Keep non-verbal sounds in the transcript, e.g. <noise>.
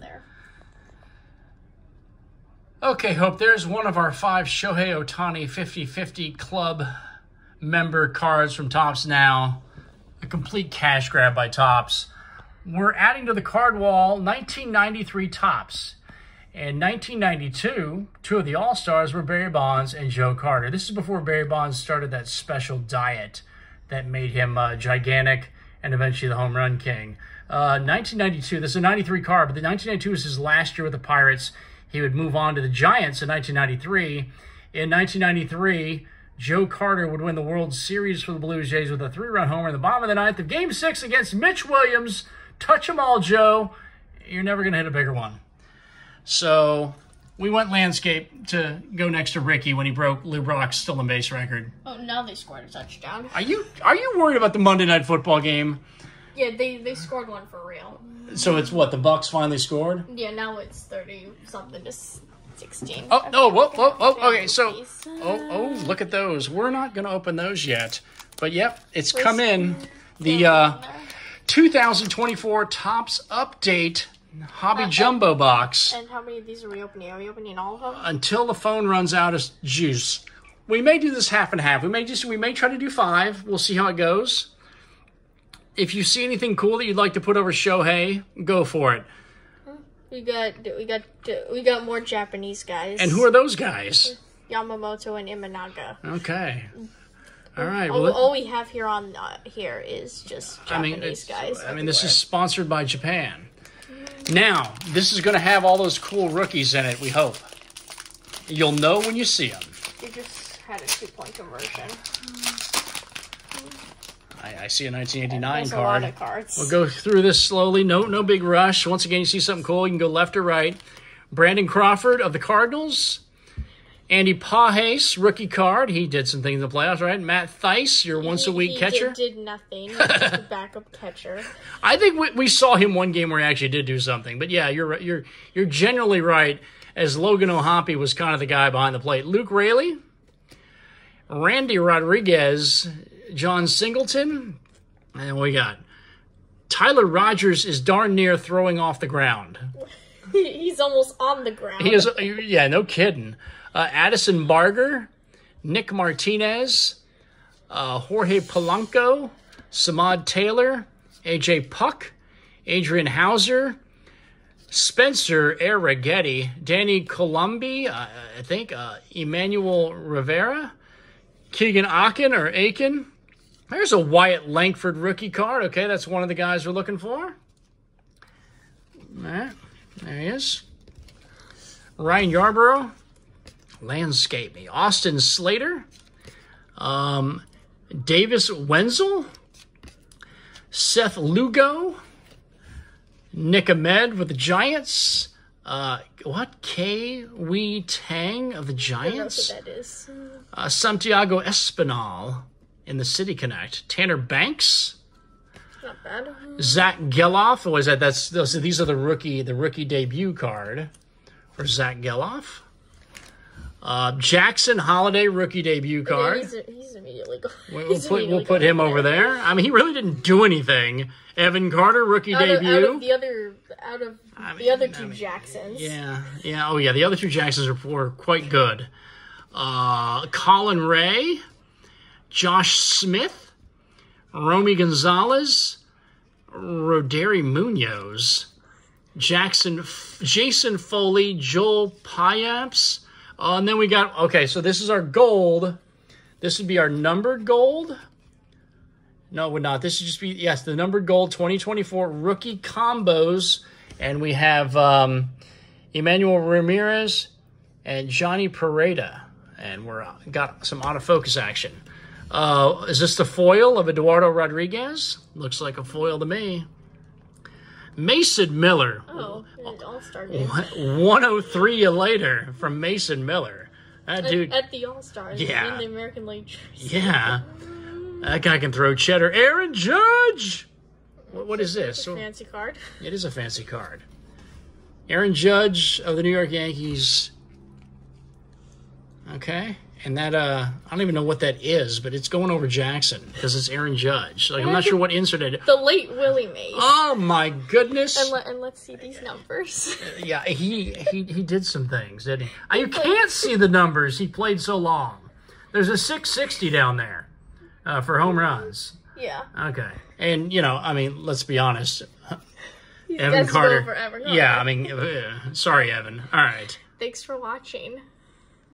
there. Okay, Hope, there's one of our five Shohei Ohtani 50 50 club member cards from Topps Now. A complete cash grab by Topps. We're adding to the card wall 1993 Topps. In 1992, two of the All Stars were Barry Bonds and Joe Carter. This is before Barry Bonds started that special diet that made him uh, gigantic and eventually the home run king. Uh, 1992, this is a 93 car, but the 1992 was his last year with the Pirates. He would move on to the Giants in 1993. In 1993, Joe Carter would win the World Series for the Blue Jays with a three-run homer in the bottom of the ninth of Game Six against Mitch Williams. Touch 'em all, Joe. You're never gonna hit a bigger one. So we went landscape to go next to Ricky when he broke Lou Brock's stolen base record. Oh, now they scored a touchdown. Are you are you worried about the Monday night football game? Yeah, they they scored one for real. So it's what the Bucks finally scored. Yeah, now it's thirty something to sixteen. Oh no! Whoa, whoa, whoa! Okay, so oh oh, look at those. We're not gonna open those yet, but yep, it's come in. The uh, 2024 Topps Update Hobby Jumbo Box. And how many of these are we opening? Are we opening all of them? Until the phone runs out of juice, we may do this half and half. We may just we may try to do five. We'll see how it goes. If you see anything cool that you'd like to put over Shohei, go for it. We got we got we got more Japanese guys. And who are those guys? <laughs> Yamamoto and Imanaga. Okay. All right. All, Well, all we have here on uh, here is just I mean, Japanese guys. I mean, this is sponsored by Japan. Now, this is going to have all those cool rookies in it. We hope. You'll know when you see them. We just had a two point conversion. I, I see a 1989 There's a lot card. of cards. We'll go through this slowly. No, no big rush. Once again, you see something cool, you can go left or right. Brandon Crawford of the Cardinals. Andy Pages, rookie card. He did some things in the playoffs, right? Matt Thaiss, your once a week he catcher. Did, did nothing. He just a backup catcher. <laughs> I think we, we saw him one game where he actually did do something. But yeah, you're right- you're you're generally right. As Logan O'Hoppe was kind of the guy behind the plate. Luke Raley, Randy Rodriguez, Jon Singleton, and we got Tyler Rogers is darn near throwing off the ground. <laughs> He- He's almost on the ground. He is yeah, no kidding. Uh, Addison Barger, Nick Martinez, uh, Jorge Polanco, Samad Taylor, AJ Puk, Adrian Houser, Spencer Arrighetti, Danny Coulombe, uh, I think, uh, Emmanuel Rivera, Keegan Akin or Aiken. There's a Wyatt Langford rookie card. Okay, that's one of the guys we're looking for. All right, there he is. Ryan Yarbrough, Landscape Me, Austin Slater, um, Davis Wendzel, Seth Lugo, Nick Ahmed with the Giants. Uh, what? K. Wee Tang of the I don't know Giants. that is. Uh, Santiago Espinal in the City Connect. Tanner Banks. Not bad. Zack Gelof. What is that? That's those. These are the rookie, the rookie debut card for Zack Gelof. Uh, Jackson Holliday rookie debut Yeah, card. he's, he's immediately gone. We'll <laughs> he's put, we'll put him over there. I mean, he really didn't do anything. Evan Carter, rookie Out of, debut. out of the other, out of I the mean, other I two mean, Jacksons. Yeah, yeah, oh yeah. The other two Jacksons were, were quite good. Uh, Colin Rea, Josh Smith, Romy Gonzalez, Roddery Munoz, Jackson, Jason Foley, Joel Payamps, uh, and then we got okay. So this is our gold. This would be our numbered gold. No, it would not. This would just be yes, the numbered gold 2024 rookie combos, and we have um, Emmanuel Ramirez and Jhonny Pereda, and we're uh, got some out of autofocus action. Uh, is this the foil of Eduardo Rodriguez? Looks like a foil to me. Mason Miller, Oh, it all started 103 a later from Mason Miller. That dude, at the All Stars Yeah. in the American League. yeah, that guy can throw cheddar. Aaron Judge. What, what is this? So- Fancy card. It is a fancy card. Aaron Judge of the New York Yankees. Okay. and that uh, I don't even know what that is, but it's going over Jackson because it's Aaron Judge. Like I'm not sure what insert it. The late Willie Mays. Oh my goodness! And, le- and let's see these numbers. <laughs> Yeah, he he he did some things, didn't he? Uh, You can't see the numbers. He played so long. There's a 660 down there uh, for home runs. yeah. Okay, and you know, I mean, let's be honest. Evan gets to go Carter. Evan Carter. Yeah, I mean, uh, sorry, Evan. All right. Thanks for watching.